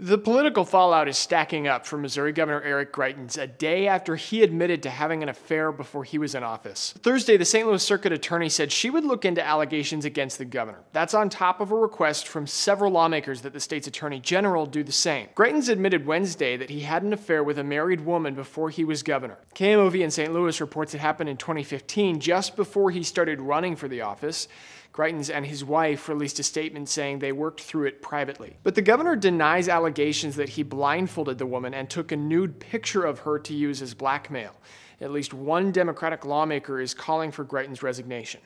The political fallout is stacking up for Missouri Governor Eric Greitens a day after he admitted to having an affair before he was in office. Thursday, the St. Louis Circuit Attorney said she would look into allegations against the governor. That's on top of a request from several lawmakers that the state's Attorney General do the same. Greitens admitted Wednesday that he had an affair with a married woman before he was governor. KMOV in St. Louis reports it happened in 2015, just before he started running for the office. Greitens and his wife released a statement saying they worked through it privately. But the governor denies allegations that he blindfolded the woman and took a nude picture of her to use as blackmail. At least one Democratic lawmaker is calling for Greitens' resignation.